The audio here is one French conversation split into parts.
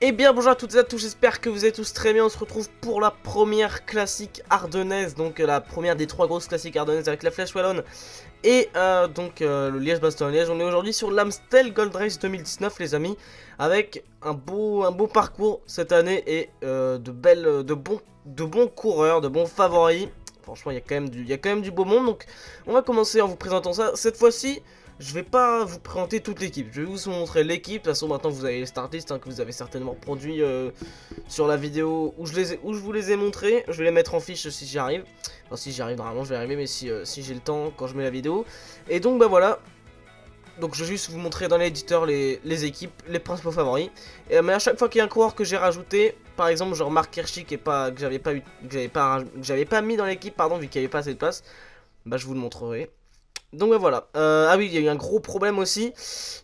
Eh bien bonjour à toutes et à tous, j'espère que vous êtes tous très bien, on se retrouve pour la première classique ardennaise, donc euh, la première des trois grosses classiques ardennaises avec la Flèche Wallonne et euh, donc euh, le Liège-Bastogne-Liège. On est aujourd'hui sur l'Amstel Gold Race 2019 les amis, avec un beau, parcours cette année et de, belles, de, bons, de bons coureurs, de bons favoris. Franchement il il y a quand même du beau monde, donc on va commencer en vous présentant ça. Cette fois-ci je vais pas vous présenter toute l'équipe, je vais vous montrer l'équipe, de toute façon maintenant vous avez les startlists hein, que vous avez certainement produit euh, sur la vidéo où je, vous les ai montrés, je vais les mettre en fiche si j'y arrive, si j'y arrive normalement je vais arriver mais si, euh, si j'ai le temps quand je mets la vidéo, et donc bah voilà, donc je vais juste vous montrer dans l'éditeur les, équipes, les principaux favoris, mais à chaque fois qu'il y a un coureur que j'ai rajouté, par exemple genre Marc Hirschi qui est pas, que j'avais pas, eu, que pas, pas mis dans l'équipe pardon vu qu'il n'y avait pas assez de place, bah je vous le montrerai. Donc bah, voilà. Euh, ah oui, il y a eu un gros problème aussi.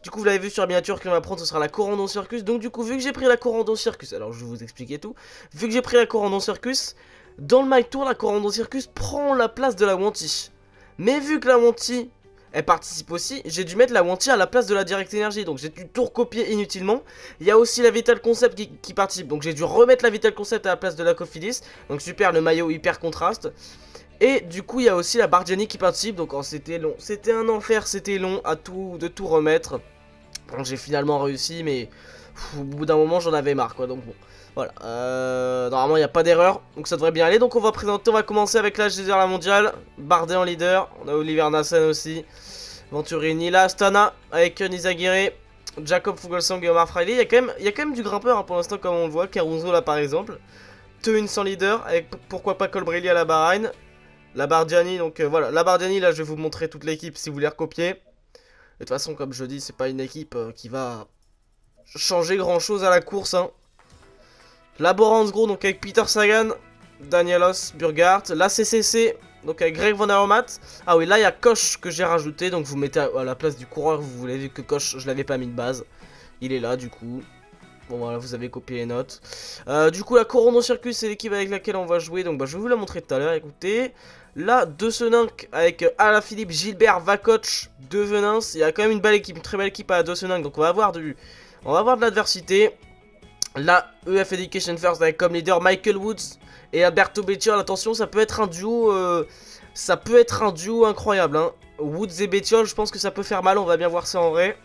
Du coup, vous l'avez vu sur la miniature qu'on va prendre, ce sera la Corandon Circus. Donc du coup, vu que j'ai pris la Corandon Circus, alors je vais vous expliquer tout. Vu que j'ai pris la Corandon Circus, dans le My Tour, la Corandon Circus prend la place de la Wanty. Mais vu que la Wanty, elle participe aussi, j'ai dû mettre la Wanty à la place de la Direct Energy. Donc j'ai dû tout recopier inutilement. Il y a aussi la Vital Concept qui, participe. Donc j'ai dû remettre la Vital Concept à la place de la Cofidis. Donc super, le maillot hyper contraste. Et du coup, il y a aussi la Bardiani qui participe. Donc, oh, c'était long. C'était un enfer, c'était long à tout, de tout remettre. Bon, j'ai finalement réussi, mais au bout d'un moment, j'en avais marre, quoi. Donc, bon, voilà. Euh, normalement, il n'y a pas d'erreur. Donc, ça devrait bien aller. Donc, on va présenter, on va commencer avec l'âge des la mondiale. Bardet en leader. On a Oliver Nassen aussi. Venturini, là, Astana avec Nizagire. Jacob Fugelsang et Omar. Il y, a quand même, du grimpeur hein, pour l'instant, comme on le voit. Caruso, là, par exemple. Teuin sans leader, avec pourquoi pas Colbrelli à la Bahreïn. La Bardiani, donc euh, voilà, la Bardiani, là je vais vous montrer toute l'équipe si vous voulez recopier. De toute façon, comme je dis, c'est pas une équipe euh, qui va changer grand chose à la course. Hein. La Boransgro, donc avec Peter Sagan, Danielos Burghardt. La CCC, donc avec Greg Van Aermatt. Ah oui, là il y a Koch que j'ai rajouté, donc vous mettez à, la place du coureur, vous voulez, vu que Koch, je l'avais pas mis de base. Il est là du coup. Bon voilà, vous avez copié les notes. Euh, du coup, la Corono Circus, c'est l'équipe avec laquelle on va jouer. Donc bah, je vais vous la montrer tout à l'heure, écoutez. Là, De Seninck avec Philippe, Gilbert, Vacoch, De Venance. Il y a quand même une belle équipe, très belle équipe à De Seninck. Donc on va avoir, on va de l'adversité. Là, EF Education First avec comme leader Michael Woods et Alberto Bettiol. Attention, ça peut être un duo... Euh, ça peut être un duo incroyable. Hein. Woods et Bettiol, je pense que ça peut faire mal. On va bien voir ça en vrai.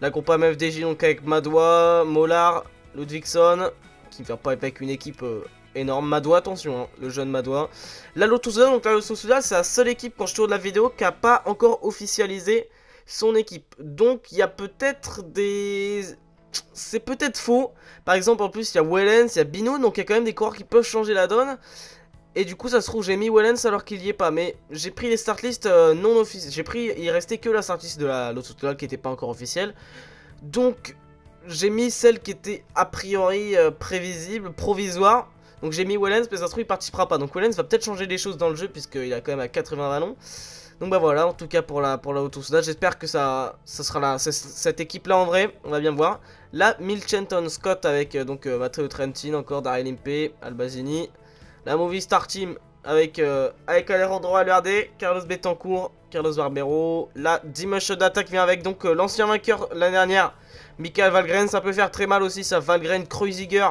La compa MFDJ donc avec Madois, Mollard, Ludvigson. Qui ne vient pas avec une équipe... Euh, énorme. Madoua, attention, hein, le jeune Madoua. La Lotus donc la c'est la seule équipe quand je tourne la vidéo qui n'a pas encore officialisé son équipe. Donc il y a peut-être des... C'est peut-être faux. Par exemple, en plus, il y a Wellens, il y a Binoun, donc il y a quand même des coureurs qui peuvent changer la donne. Et du coup, ça se trouve, j'ai mis Wellens alors qu'il n'y est pas. Mais j'ai pris les start list euh, non officiels. J'ai pris, il restait que la start list de la Lotus qui n'était pas encore officielle. Donc, j'ai mis celle qui était a priori euh, prévisible, provisoire. Donc j'ai mis Wellens, mais ça se trouve il participera pas. Donc Wellens va peut-être changer des choses dans le jeu, puisqu'il a quand même à 80 ballons. Donc bah voilà, en tout cas pour la, pour la j'espère que ça, ça sera cette équipe-là en vrai, on va bien voir. Là, Milchenton Scott avec euh, donc euh, Matteo Trentin, encore Daryl Albazini. La Movie Star Team avec, euh, avec Alejandro Alverde, Carlos Betancourt, Carlos Barbero. La Dimension d'attaque vient avec donc l'ancien vainqueur l'année dernière, Michael Valgren. Ça peut faire très mal aussi, ça Valgren, Kreuziger.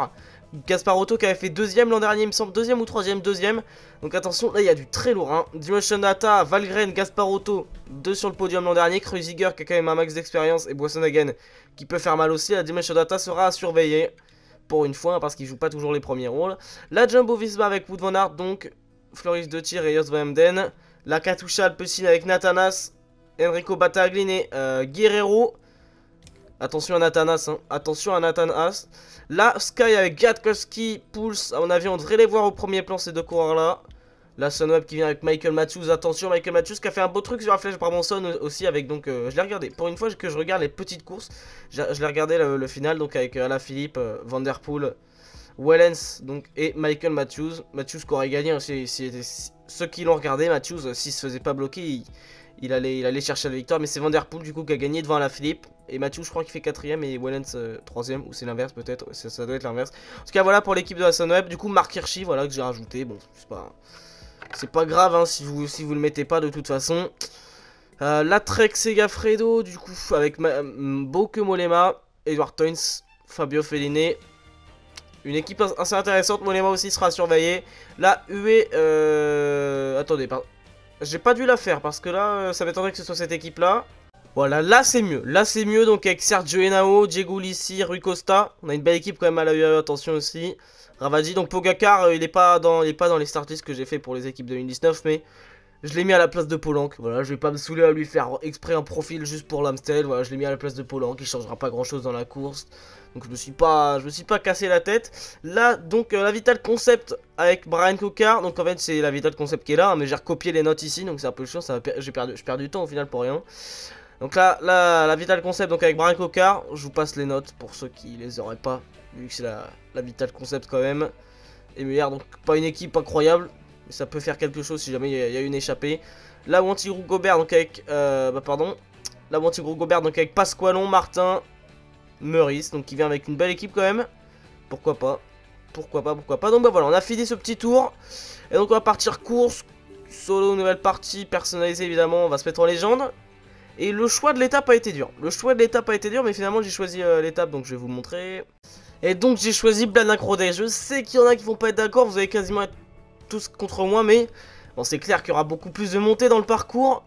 Gasparotto qui avait fait deuxième l'an dernier, il me semble, deuxième ou troisième, deuxième. Donc attention, là il y a du très lourd. Hein. Dimension Data, Valgren, Gasparotto, deux sur le podium l'an dernier. Kreuziger qui a quand même un max d'expérience et Boissonhagen qui peut faire mal aussi. La Dimension Data sera à surveiller pour une fois hein, parce qu'il joue pas toujours les premiers rôles. La Jumbo Visma avec Wood donc Floris de Tir et Jos Van Emden. La Katusha Alpecin avec Nathanas, Enrico Battaglini et euh, Guerrero. Attention à Nathanas, hein. attention à Nathanas. Là, Sky avec Gatkowski, Pulse, à mon avis, on devrait les voir au premier plan, ces deux coureurs-là. La Sunweb qui vient avec Michael Matthews. Attention, Michael Matthews qui a fait un beau truc sur la flèche Brabanson aussi avec donc. Euh, je l'ai regardé. Pour une fois que je regarde les petites courses, je, l'ai regardé le, final donc avec euh, Alain Philippe, euh, Vanderpool, Wellens donc et Michael Matthews. Matthews qui aurait gagné. Hein, ceux qui l'ont regardé, Matthews, s'il se faisait pas bloquer, il, il allait chercher la victoire. Mais c'est Vanderpool du coup qui a gagné devant Alain Philippe. Et Mathieu, je crois qu'il fait quatrième et Wellens euh, troisième, ou c'est l'inverse peut-être, ça, doit être l'inverse. En tout cas, voilà pour l'équipe de la Sunweb. Du coup, Mark Hirschi, voilà, que j'ai rajouté. Bon, c'est pas, c'est pas grave hein, si, vous, si vous le mettez pas de toute façon. Euh, la Trek Segafredo, du coup, avec Boke Molema, Edward Toins, Fabio Fellini, Une équipe assez intéressante. Monema aussi sera surveillé. Là, UE... Euh... Attendez, pardon. J'ai pas dû la faire parce que là, euh, ça m'étonnerait que ce soit cette équipe-là. Voilà, là c'est mieux. Là c'est mieux, donc avec Sergio Henao, Diego Lissi, Rui Costa. On a une belle équipe quand même à la UE, attention aussi. Ravadi, donc Pogacar, euh, il, est pas dans, il est pas dans les que j'ai fait pour les équipes de 2019, mais je l'ai mis à la place de Polanc. Voilà, je vais pas me saouler à lui faire exprès un profil juste pour l'Amstel. Voilà, je l'ai mis à la place de Polanc, il changera pas grand chose dans la course. Donc je me suis pas, je me suis pas cassé la tête. Là, donc euh, la Vital Concept avec Brian Cocard. Donc en fait, c'est la Vital Concept qui est là, hein, mais j'ai recopié les notes ici, donc c'est un peu chiant. J'ai perdu, je perds du temps au final pour rien. Donc là, la Vital Concept, donc avec Brian Cocard, je vous passe les notes pour ceux qui les auraient pas, vu que c'est la, la, Vital Concept quand même. Et meilleur, donc pas une équipe incroyable, ça peut faire quelque chose si jamais il y, a une échappée. Là où anti Gobert, donc avec, euh, bah pardon, là où anti Gobert, donc avec Pasqualon, Martin, Meurice, donc qui vient avec une belle équipe quand même. Pourquoi pas? Pourquoi pas, pourquoi pas? Donc bah voilà, on a fini ce petit tour. Et donc on va partir course, solo, nouvelle partie, personnalisée évidemment, on va se mettre en légende. Et le choix de l'étape a été dur. Le choix de l'étape a été dur, mais finalement j'ai choisi euh, l'étape, donc je vais vous montrer. Et donc j'ai choisi Blanak Je sais qu'il y en a qui vont pas être d'accord, vous allez quasiment être tous contre moi, mais... Bon, c'est clair qu'il y aura beaucoup plus de montées dans le parcours.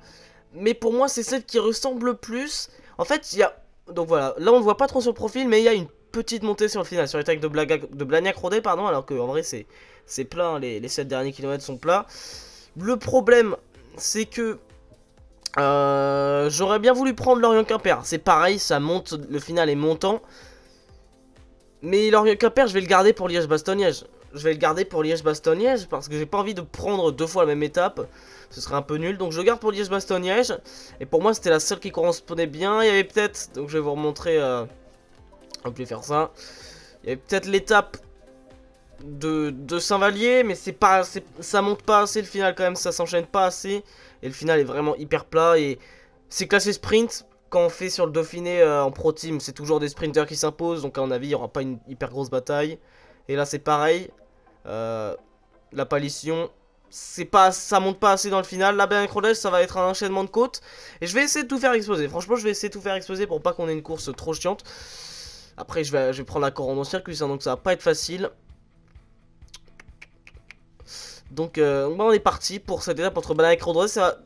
Mais pour moi, c'est celle qui ressemble le plus. En fait, il y a donc voilà, là on ne voit pas trop sur le profil, mais il y a une petite montée sur le final, sur les tags de, de Blagnac Rodé, pardon, alors qu'en vrai c'est plein, les, les 7 derniers kilomètres sont plats. Le problème, c'est que euh, j'aurais bien voulu prendre Lorient Quimper. C'est pareil, ça monte, le final est montant. Mais Lorient Quimper, je vais le garder pour Liège-Bastogne-Liège. Je vais le garder pour Liège-Bastogne-Liège parce que j'ai pas envie de prendre deux fois la même étape ce serait un peu nul. Donc je garde pour Liège-Bastogne-Liège. Et pour moi, c'était la seule qui correspondait bien. Il y avait peut-être, donc je vais vous remontrer, euh, on peut faire ça. Il y avait peut-être l'étape de, de Saint-Vallier, mais c'est pas, ça monte pas assez le final quand même, ça s'enchaîne pas assez. Et le final est vraiment hyper plat et c'est classé sprint. Quand on fait sur le Dauphiné euh, en pro team, c'est toujours des sprinters qui s'imposent, donc à mon avis, il n'y aura pas une hyper grosse bataille. Et là, c'est pareil. Euh, la palition, c'est pas ça monte pas assez dans le final. La bien ça va être un enchaînement de côtes. Et je vais essayer de tout faire exploser. Franchement je vais essayer de tout faire exploser pour pas qu'on ait une course trop chiante. Après je vais, je vais prendre la en circuit hein, donc ça va pas être facile donc, euh, on est parti pour cette étape entre Banana et Rodez. Ça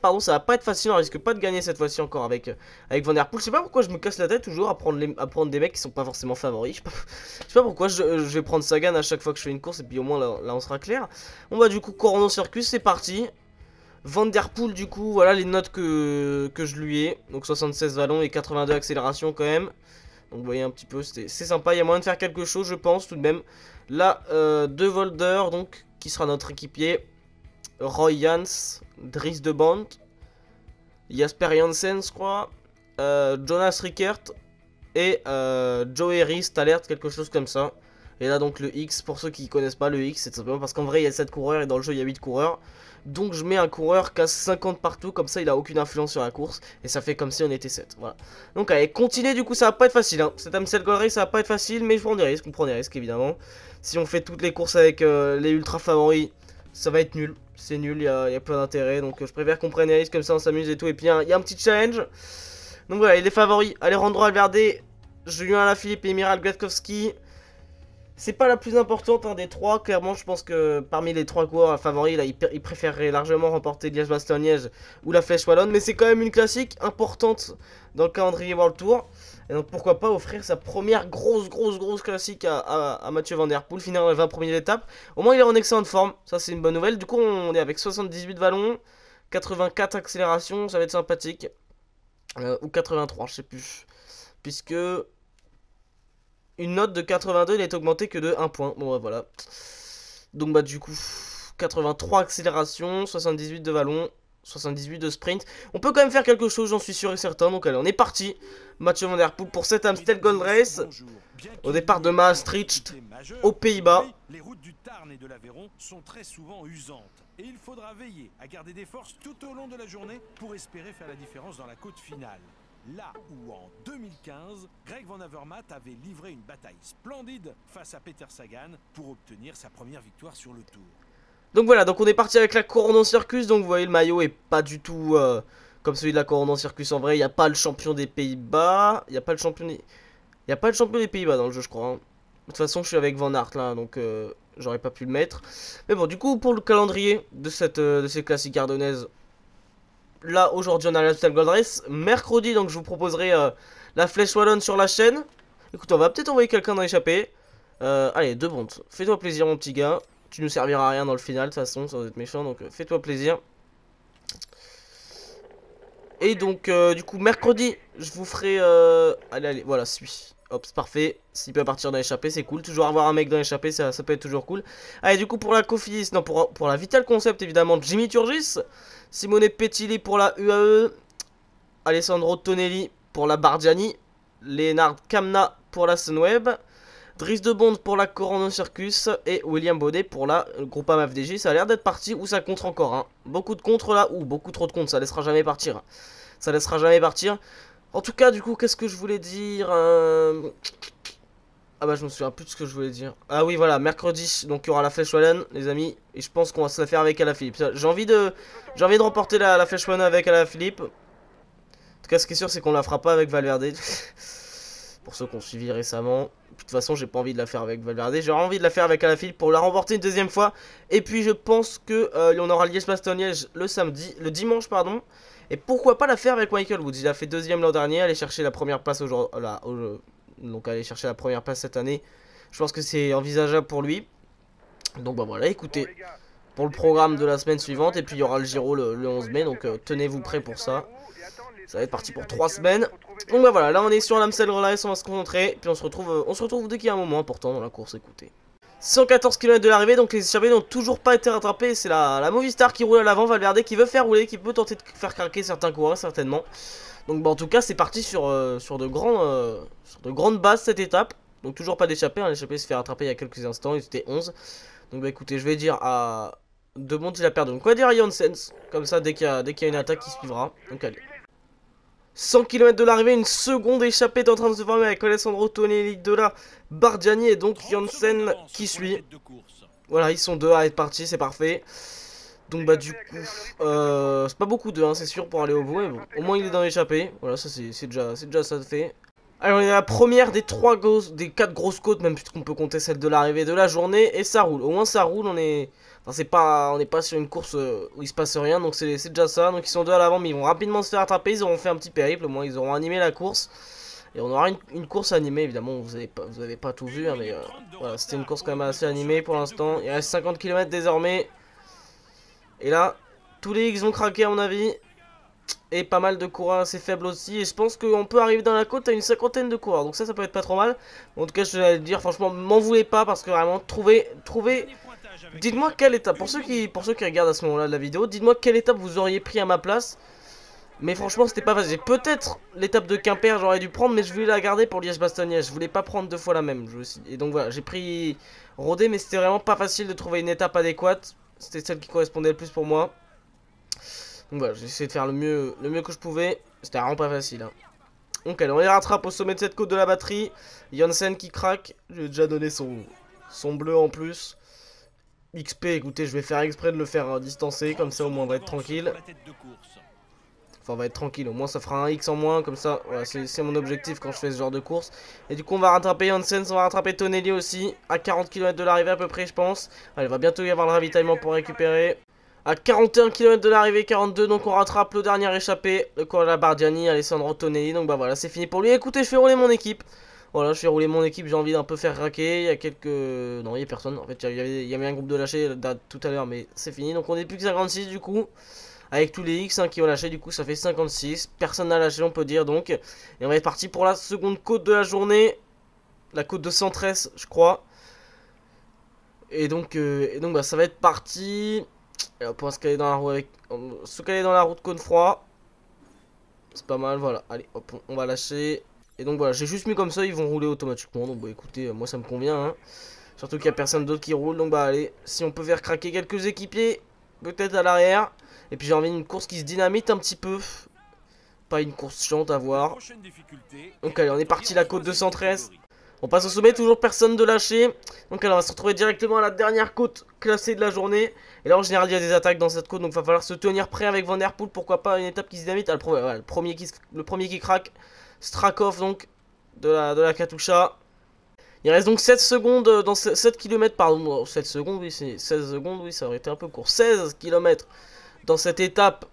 pardon, ça va pas être facile. On risque pas de gagner cette fois-ci encore avec, euh, avec Van. Je sais pas pourquoi je me casse la tête toujours à prendre, des mecs qui sont pas forcément favoris. Je sais pas, pourquoi je, vais prendre Sagan à chaque fois que je fais une course. Et puis au moins là, on sera clair. On va du coup Coronon Circus, c'est parti. Van du coup, voilà les notes que, je lui ai. Donc 76 vallons et 82 accélération quand même. Donc vous voyez un petit peu, c'est sympa. Il y a moyen de faire quelque chose, je pense, tout de même. Là, euh, deux Volder, donc qui sera notre équipier Roy Jans, Dries de Bont, Jasper Janssen, je crois, euh, Jonas Rickert et euh, Joey Rist alerte, quelque chose comme ça. Et là donc le X, pour ceux qui connaissent pas le X, c'est simplement parce qu'en vrai il y a 7 coureurs et dans le jeu il y a 8 coureurs. Donc je mets un coureur a 50 partout, comme ça il a aucune influence sur la course. Et ça fait comme si on était 7, voilà. Donc allez, continuez du coup, ça va pas être facile. Hein. Cet Amstel Gold Race ça va pas être facile, mais je prends des risques, on prend des risques évidemment. Si on fait toutes les courses avec euh, les ultra favoris, ça va être nul. C'est nul, il y a, pas d'intérêt. Donc euh, je préfère qu'on prenne les risques comme ça, on s'amuse et tout. Et puis il y, a un petit challenge. Donc voilà, les favoris. Alejandro Alverde, Julien Alaphilippe et Miral Gladkowski. C'est pas la plus importante des trois, clairement je pense que parmi les trois coureurs favoris, là, il, préférerait largement remporter Liège-Bastogne-Liège ou la Flèche Wallonne, mais c'est quand même une classique importante dans le calendrier World Tour. Et donc pourquoi pas offrir sa première grosse, grosse, grosse classique à, Mathieu Van Der Poel, finir dans les 20 premiers étapes. Au moins il est en excellente forme, ça c'est une bonne nouvelle. Du coup on est avec 78 vallons, 84 accélérations, ça va être sympathique. Euh, ou 83, je sais plus. Puisque une note de 82 n'est augmentée que de 1 point. Bon bah voilà. Donc bah du coup 83 accélérations, 78 de vallon, 78 de sprint. On peut quand même faire quelque chose, j'en suis sûr et certain. Donc allez, on est parti. Mathieu Van Der Poel pour cette Amstel Gold Race. Au départ de Maastricht, aux Pays-Bas. Les routes du Tarn et de l'Aveyron sont très souvent usantes. Et il faudra veiller à garder des forces tout au long de la journée pour espérer faire la différence dans la côte finale. Là où en 2015, Greg Van Avermaet avait livré une bataille splendide face à Peter Sagan pour obtenir sa première victoire sur le Tour. Donc voilà, donc on est parti avec la Coronon Circus, donc vous voyez le maillot est pas du tout euh, comme celui de la Coronon Circus en vrai, il n'y a pas le champion des Pays-Bas, il a pas le champion des... A pas le champion des Pays-Bas dans le jeu je crois. Hein. De toute façon, je suis avec Van Aert là, donc euh, j'aurais pas pu le mettre. Mais bon, du coup, pour le calendrier de, cette, euh, de ces classiques ardennaises, là, aujourd'hui, on a la Total Gold Race. Mercredi, donc, je vous proposerai euh, la Flèche Wallonne sur la chaîne. Écoute, on va peut-être envoyer quelqu'un dans l'échappée. allez, deux bondes. Fais-toi plaisir, mon petit gars. Tu nous serviras à rien dans le final, de toute façon, va être méchant, donc fais-toi plaisir. Et donc, du coup, mercredi, je vous ferai... Allez, allez, voilà, suis. Hop, c'est parfait. S'il peut partir dans l'échappée, c'est cool. Toujours avoir un mec dans l'échappée, ça, ça peut être toujours cool. Allez, du coup, pour la Cofidis, non, pour la Vital Concept, évidemment, Jimmy Turgis. Simone Petilli pour la UAE. Alessandro Tonelli pour la Bardiani. Leonard Kamna pour la Sunweb. Driss de Bond pour la Corono Circus. Et William Baudet pour la Groupama FDJ. Ça a l'air d'être parti ou ça contre encore. Hein. Beaucoup de contre là, ou beaucoup trop de contre, ça laissera jamais partir. Ça laissera jamais partir. En tout cas, du coup, qu'est-ce que je voulais dire euh, Ah bah je me souviens plus de ce que je voulais dire. Ah oui, voilà, mercredi, donc il y aura la Flèche Wallonne, les amis. Et je pense qu'on va se la faire avec Alaphilippe. J'ai envie de j'ai envie de remporter la, Flèche Wallonne avec Alaphilippe. En tout cas, ce qui est sûr, c'est qu'on la fera pas avec Valverde. pour ceux qui ont suivi récemment. De toute façon, j'ai pas envie de la faire avec Valverde. J'ai envie de la faire avec Alaphilippe pour la remporter une deuxième fois. Et puis, je pense que euh, on aura Liège-Bastogne-Liège le samedi, le dimanche, pardon. Et pourquoi pas la faire avec Michael Woods? Il a fait deuxième l'an dernier, aller chercher la première place aujourd'hui. Donc aller chercher la première place cette année. Je pense que c'est envisageable pour lui. Donc bah voilà, écoutez, pour le programme de la semaine suivante. Et puis il y aura le Giro le, 11 mai, donc euh, tenez-vous prêts pour ça. Ça va être parti pour 3 semaines. Donc bah voilà, là on est sur l'Amstel Relays, on va se concentrer. Puis on se retrouve, euh, on se retrouve dès qu'il y a un moment important dans la course, écoutez. 114 km de l'arrivée, donc les échappés n'ont toujours pas été rattrapés. C'est la, la Movistar qui roule à l'avant, Valverde qui veut faire rouler, qui peut tenter de faire craquer certains coureurs certainement. Donc bah, en tout cas c'est parti sur, euh, euh, de grandes bases cette étape. Donc toujours pas d'échappée, hein. l'échappée se fait rattraper il y a quelques instants, il était 11. Donc bah écoutez, je vais dire à de il a perdu. Donc quoi dire à Janssens, comme ça dès qu'il y, a une attaque qui suivra. Donc allez. 100 km de l'arrivée, une seconde échappée est en train de se former avec Alessandro Tonelli de la Bardiani et donc Janssen qui suit. Voilà, ils sont deux à être partis, c'est parfait. Donc bah du coup, euh, c'est pas beaucoup d'eux, hein, c'est sûr, pour aller au bout. Bon, au moins il est dans l'échappée. Voilà, ça c'est déjà, déjà ça fait. Alors il y a la première des trois grosses, des quatre grosses côtes, même puisqu'on peut compter celle de l'arrivée de la journée, et ça roule. Au moins ça roule, on est, c'est pas, on n'est pas sur une course euh, où il se passe rien, donc c'est déjà ça. Donc ils sont deux à l'avant, mais ils vont rapidement se faire attraper. Ils auront fait un petit périple, au moins ils auront animé la course. Et on aura une, course animée, évidemment, vous avez pas, pas tout vu, hein, mais euh, voilà, c'était une course quand même assez animée pour l'instant. Il reste 50 km désormais. Et là, tous les X vont craquer à mon avis. Et pas mal de coureurs assez faibles aussi. Et je pense qu'on peut arriver dans la côte à une cinquantaine de coureurs. Donc ça, ça peut être pas trop mal. En tout cas, je vais le dire, franchement, m'en voulez pas. Parce que vraiment, trouver... trouver... Dites-moi quelle étape, pour ceux, qui, pour ceux qui regardent à ce moment-là de la vidéo, dites-moi quelle étape vous auriez pris à ma place. Mais franchement, c'était pas facile. Peut-être l'étape de Quimper, j'aurais dû prendre, mais je voulais la garder pour Liège-Bastogne. Je voulais pas prendre deux fois la même. Et donc voilà, j'ai pris Rodé, mais c'était vraiment pas facile de trouver une étape adéquate. C'était celle qui correspondait le plus pour moi. Donc voilà, j'ai essayé de faire le mieux, le mieux que je pouvais. C'était vraiment pas facile. Hein. Donc allez, on les rattrape au sommet de cette côte de la batterie. Janssen qui craque. Je lui ai déjà donné son, son bleu en plus. XP, écoutez, je vais faire exprès de le faire euh, distancer. Comme ça, au moins, on va être tranquille. Enfin, on va être tranquille. Au moins, ça fera un X en moins. Comme ça, voilà, c'est mon objectif quand je fais ce genre de course. Et du coup, on va rattraper Janssen. On va rattraper Tonelli aussi. À 40 km de l'arrivée à peu près, je pense. Allez, il va bientôt y avoir le ravitaillement pour récupérer. À 41 km de l'arrivée, 42, donc on rattrape le dernier échappé, le la Bardiani, Alessandro Tonelli. Donc bah voilà, c'est fini pour lui. Écoutez, je fais rouler mon équipe. Voilà, je fais rouler mon équipe, j'ai envie d'un peu faire raquer. Il y a quelques. Non, il n'y a personne. En fait, il y, avait, un groupe de lâchés tout à l'heure, mais c'est fini. Donc on est plus que 56 du coup. Avec tous les X hein, qui ont lâché, du coup, ça fait 56. Personne n'a lâché, on peut dire donc. Et on va être parti pour la seconde côte de la journée. La côte de 113, je crois. Et donc, euh, et donc bah, ça va être parti. Et on pourra se caler dans la roue avec. Se caler dans la route cône froid. C'est pas mal, voilà. Allez, hop, on va lâcher. Et donc voilà, j'ai juste mis comme ça, ils vont rouler automatiquement. Donc bah écoutez, moi ça me convient. Hein. Surtout qu'il n'y a personne d'autre qui roule. Donc bah allez, si on peut faire craquer quelques équipiers, peut-être à l'arrière. Et puis j'ai envie d'une course qui se dynamite un petit peu. Pas une course chiante à voir. Donc allez, on est parti la côte 213. On passe au sommet, toujours personne de lâcher. Donc alors on va se retrouver directement à la dernière côte classée de la journée. Et là en général il y a des attaques dans cette côte, donc il va falloir se tenir prêt avec Van Der Poel. Pourquoi pas une étape qui se dynamite. Ah, le, premier qui, le premier qui craque, Strakov donc, de la, de la Katusha. Il reste donc 7 secondes dans 7 km, pardon, 7 secondes, oui, c'est 16 secondes, oui, ça aurait été un peu court. 16 km dans cette étape,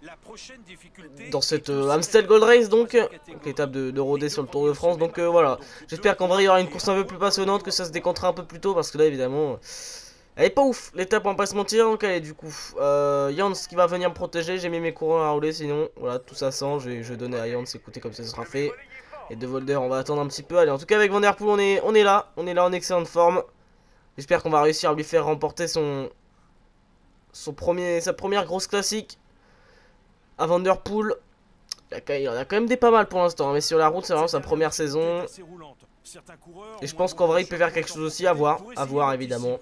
dans cette euh, Amstel Gold Race donc, l'étape de, de Rodé sur le Tour de France. Donc euh, voilà, j'espère qu'en vrai il y aura une course un peu plus passionnante, que ça se décontera un peu plus tôt parce que là évidemment, elle est pas ouf l'étape on va pas se mentir. Donc allez du coup, euh, Jans qui va venir me protéger, j'ai mis mes coureurs à rouler sinon, voilà tout ça sent, je vais, je vais donner à Jans, écoutez comme ça, ce sera fait. Et de Volder on va attendre un petit peu, allez en tout cas avec Van Der Poel on est, on est là, on est là en excellente forme. J'espère qu'on va réussir à lui faire remporter son, premier, sa première grosse classique à Vanderpool. Il en a quand même des pas mal pour l'instant, hein, mais sur la route, c'est vraiment sa première saison. Et je pense qu'en vrai, il peut faire quelque chose aussi à voir, à voir évidemment.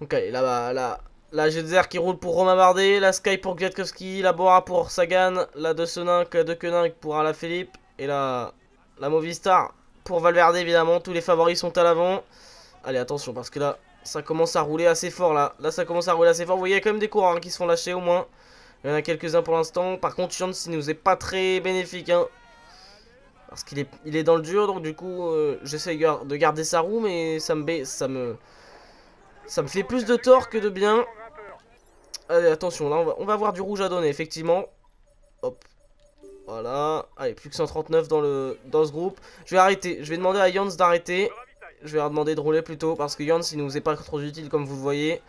Donc allez, là-bas, là, la Jetzer qui roule pour Romain Bardet, la Sky pour Gwiatkowski, la Bora pour Sagan, la De Senin, de pour Alaphilippe, et la, la Movistar pour Valverde évidemment. Tous les favoris sont à l'avant. Allez, attention, parce que là, ça commence à rouler assez fort là. Là, ça commence à rouler assez fort. Vous voyez, il y a quand même des coureurs hein, qui se font lâcher au moins. Il y en a quelques-uns pour l'instant. Par contre, Chance, il nous est pas très bénéfique. Hein. Parce qu'il est, il est dans le dur. Donc, du coup, euh, j'essaie de garder sa roue. Mais ça me, ça, me, ça me fait plus de tort que de bien. Allez, attention. Là, on va, on avoir du rouge à donner, effectivement. Hop. Voilà. Allez, plus que 139 dans, le, dans ce groupe. Je vais arrêter. Je vais demander à Jans d'arrêter. Je vais leur demander de rouler plutôt. Parce que Jans, il nous est pas trop utile, comme vous le voyez.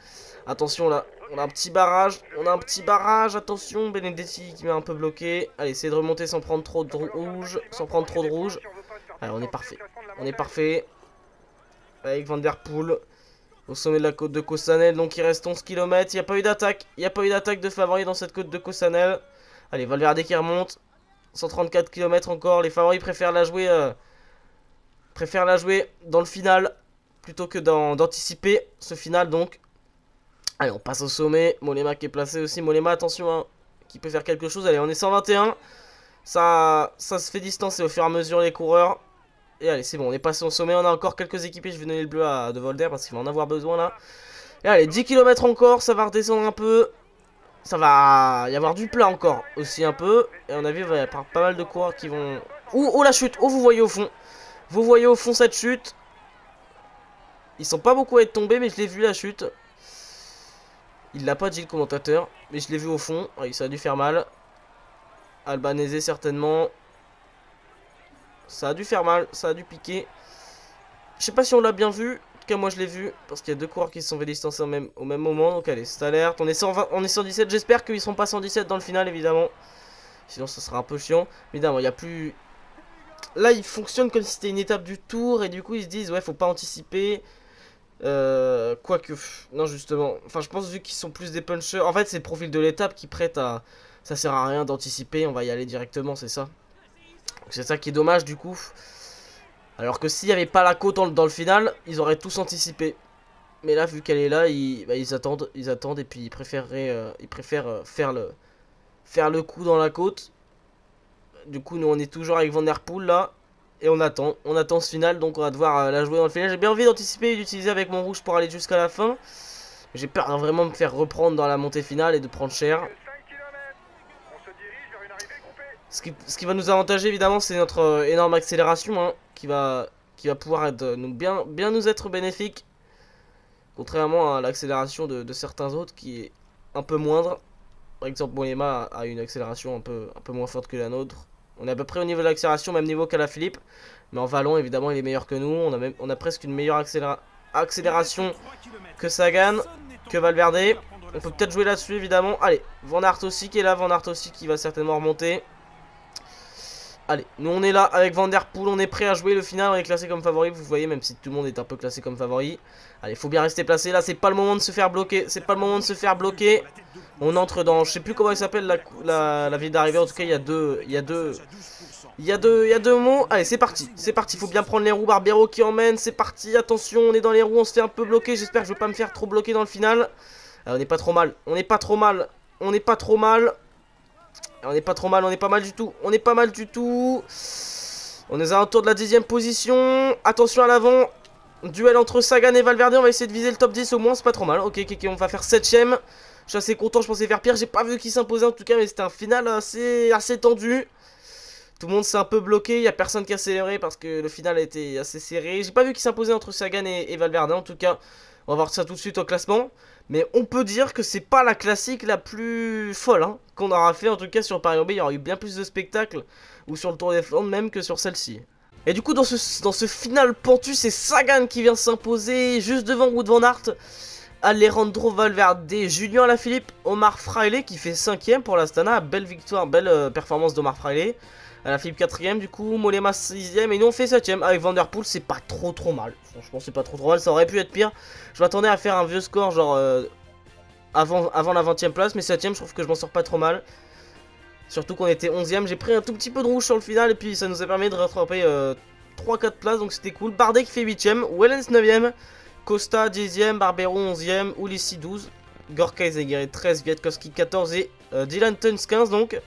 Attention là, on a un petit barrage, on a un petit barrage, attention, Benedetti qui m'a un peu bloqué. Allez, essayez de remonter sans prendre trop de rouge, sans prendre trop de rouge. Allez, on est parfait, on est parfait. Avec Van Der Poel au sommet de la côte de Cosanel, donc il reste 11 km. Il n'y a pas eu d'attaque, il n'y a pas eu d'attaque de favoris dans cette côte de Cosanel. Allez, Valverde qui remonte, 134 km encore. Les favoris préfèrent la jouer, euh, préfèrent la jouer dans le final plutôt que d'anticiper ce final donc. Allez, on passe au sommet. Molema qui est placé aussi. Molema, attention, hein, qui peut faire quelque chose. Allez, on est 121. Ça, ça se fait distancer au fur et à mesure les coureurs. Et allez, c'est bon, on est passé au sommet. On a encore quelques équipés. Je vais donner le bleu à De Volder parce qu'il va en avoir besoin là. Et allez, 10 km encore. Ça va redescendre un peu. Ça va y avoir du plat encore aussi un peu. Et on a vu, il va y avoir pas mal de coureurs qui vont... Oh, oh la chute Oh, vous voyez au fond. Vous voyez au fond cette chute. Ils sont pas beaucoup à être tombés, mais je l'ai vu la chute. Il l'a pas dit le commentateur, mais je l'ai vu au fond. ça a dû faire mal. Albanese certainement. Ça a dû faire mal, ça a dû piquer. Je sais pas si on l'a bien vu. En tout cas, moi je l'ai vu. Parce qu'il y a deux coureurs qui se sont fait distancer au même, moment. Donc allez, c'est alerte. On est, 120, on est 117. J'espère qu'ils seront pas 117 dans le final, évidemment. Sinon, ça sera un peu chiant. Évidemment, il n'y a plus... Là, il fonctionne comme si c'était une étape du tour. Et du coup, ils se disent, ouais, faut pas anticiper. Euh, quoique, non justement, enfin je pense vu qu'ils sont plus des punchers, en fait c'est le profil de l'étape qui prête à, ça sert à rien d'anticiper, on va y aller directement, c'est ça. C'est ça qui est dommage du coup. Alors que s'il n'y avait pas la côte dans, le final, ils auraient tous anticipé. Mais là, vu qu'elle est là, ils, bah, ils, attendent, ils attendent et puis ils euh, ils préfèrent euh, faire le, faire le coup dans la côte. Du coup, nous on est toujours avec Van Der Poel là. Et on attend, on attend ce final, donc on va devoir euh, la jouer dans le final. J'ai bien envie d'anticiper et d'utiliser avec mon rouge pour aller jusqu'à la fin. J'ai peur de vraiment me faire reprendre dans la montée finale et de prendre cher. Ce qui, va nous avantager évidemment c'est notre euh, énorme accélération hein, qui, va, qui va pouvoir euh, nous, bien, nous être bénéfique. Contrairement à l'accélération de, certains autres qui est un peu moindre. Par exemple, Mollema a une accélération un peu, moins forte que la nôtre. On est à peu près au niveau de l'accélération, même niveau qu'à la Philippe. Mais en vallon, évidemment, il est meilleur que nous. On a, même, on a presque une meilleure accélération que Sagan, que Valverde. On peut peut-être jouer là-dessus, évidemment. Allez, Van Aert aussi qui est là. Van Aert aussi qui va certainement remonter. Allez, nous on est là avec Van Der Poel, on est prêt à jouer le final, on est classé comme favori, vous voyez, même si tout le monde est un peu classé comme favori. Allez, faut bien rester placé, là c'est pas le moment de se faire bloquer, c'est pas le moment de se faire bloquer. On entre dans, je sais plus comment il s'appelle la, ville d'arrivée, en tout cas il y a deux, il y a deux, il y a deux, il y a deux mots. Allez, c'est parti, c'est parti, faut bien prendre les roues, Barbero qui emmène, c'est parti, attention, on est dans les roues, on se fait un peu bloquer, j'espère que je vais pas me faire trop bloquer dans le final. on n'est pas trop mal, on n'est pas trop mal, on n'est pas trop mal. On n'est pas trop mal, on est pas mal du tout. On est pas mal du tout. On est à un tour de la dixième position. Attention à l'avant. Duel entre Sagan et Valverde. On va essayer de viser le top 10 au moins. C'est pas trop mal. Ok, ok. On va faire septième. Je suis assez content. Je pensais faire pire. J'ai pas vu qui s'imposait en tout cas. Mais c'était un final assez, assez tendu. Tout le monde s'est un peu bloqué, il n'y a personne qui a célébré parce que le final a été assez serré. J'ai pas vu qui s'imposait entre Sagan et, Valverde, en tout cas. On va voir ça tout de suite au classement. Mais on peut dire que c'est pas la classique la plus folle hein, qu'on aura fait. En tout cas, sur Paris-Roubaix, il y aura eu bien plus de spectacles. Ou sur le Tour des Flandres, même que sur celle-ci. Et du coup, dans ce, final pentu, c'est Sagan qui vient s'imposer juste devant Wood Van Aert. Alejandro Valverde, Julien Alaphilippe, Omar Fraile qui fait 5ème pour l'Astana. Belle victoire, belle euh, performance d'Omar Fraile. Alaphilippe 4ème du coup, Molema 6ème et nous on fait 7ème avec Vanderpool. C'est pas trop trop mal. Franchement, c'est pas trop trop mal. Ça aurait pu être pire. Je m'attendais à faire un vieux score genre euh, avant, avant la 20ème place, mais 7ème, je trouve que je m'en sors pas trop mal. Surtout qu'on était 11ème. J'ai pris un tout petit peu de rouge sur le final et puis ça nous a permis de rattraper 3-4 euh, places donc c'était cool. Bardet qui fait 8ème, Wellens 9ème. Costa 10ème, Barbero 11ème, Ulissi 12, Gorka Zaguirre 13, Vietkowski 14 et euh, Dylan Tuns 15 donc.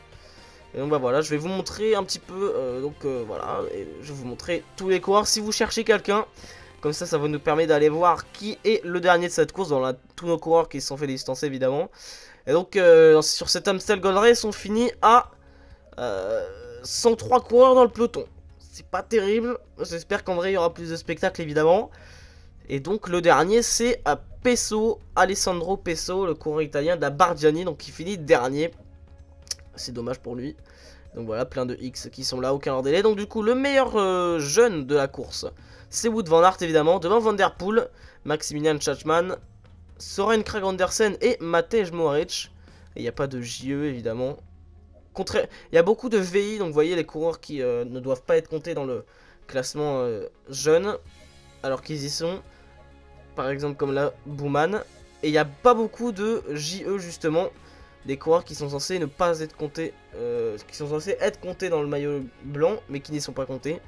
Et donc bah voilà, je vais vous montrer un petit peu, euh, donc euh, voilà, je vais vous montrer tous les coureurs si vous cherchez quelqu'un. Comme ça, ça va nous permettre d'aller voir qui est le dernier de cette course, dans la, tous nos coureurs qui se sont fait distancer évidemment. Et donc sur cet Amstel Gold Race, on finit à 103 coureurs dans le peloton. C'est pas terrible, j'espère qu'en vrai il y aura plus de spectacles évidemment. Et donc le dernier c'est à Pesso, Alessandro Pesso, le coureur italien de la Bardiani, donc qui finit dernier. C'est dommage pour lui. Donc voilà, plein de X qui sont là, aucun hors délai. Donc du coup, le meilleur euh, jeune de la course, c'est Wood Van Aert évidemment, devant Van Der Poel, Maximilian Schachmann, Soren Krag Andersen et Matej Mohoric. Et il n'y a pas de JE évidemment. Il y a beaucoup de VI, donc vous voyez les coureurs qui euh, ne doivent pas être comptés dans le classement euh, jeune, alors qu'ils y sont par exemple comme la Bouman. Et il n'y a pas beaucoup de JE justement, des coureurs qui sont censés ne pas être comptés, euh, qui sont censés être comptés dans le maillot blanc, mais qui n'y sont pas comptés.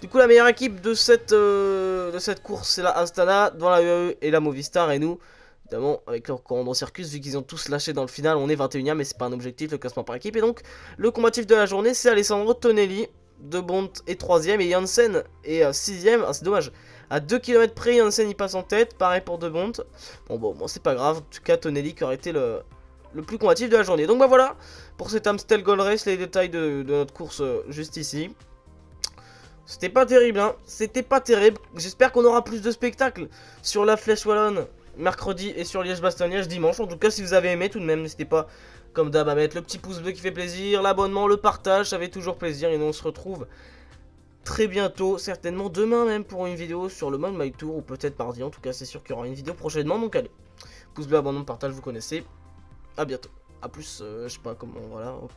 Du coup, la meilleure équipe de cette, euh, de cette course, c'est la Astana, dans la UAE et la Movistar, et nous, évidemment, avec leur commandant Circus, vu qu'ils ont tous lâché dans le final, on est 21ème, mais c'est pas un objectif, le classement par équipe. Et donc, le combatif de la journée, c'est Alessandro Tonelli, de Bont est 3ème, et Janssen est 6ème, ah, c'est dommage. À 2 km près, Janssen y passe en tête. Pareil pour De Bon, bon, bon c'est pas grave. En tout cas, Tonelli qui aurait été le, le plus combatif de la journée. Donc bah voilà, pour cet Amstel Gold Race, les détails de, notre course euh, juste ici. C'était pas terrible, hein. C'était pas terrible. J'espère qu'on aura plus de spectacles sur la Flèche Wallonne mercredi et sur Liège-Bastogne-Liège dimanche. En tout cas, si vous avez aimé tout de même, n'hésitez pas, comme d'hab, à mettre le petit pouce bleu qui fait plaisir, l'abonnement, le partage, ça fait toujours plaisir. Et nous, on se retrouve très bientôt, certainement demain même pour une vidéo sur le mode My Tour ou peut-être mardi. En tout cas, c'est sûr qu'il y aura une vidéo prochainement. Donc allez, pouce bleu, abonnement, partage, vous connaissez. A bientôt. A plus, euh, je sais pas comment, voilà, hop.